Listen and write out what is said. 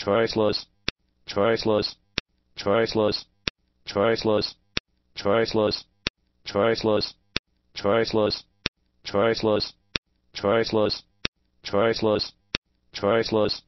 choiceless, choiceless, choiceless, choiceless, choiceless, choiceless, choiceless, choiceless, choiceless, choiceless, choiceless,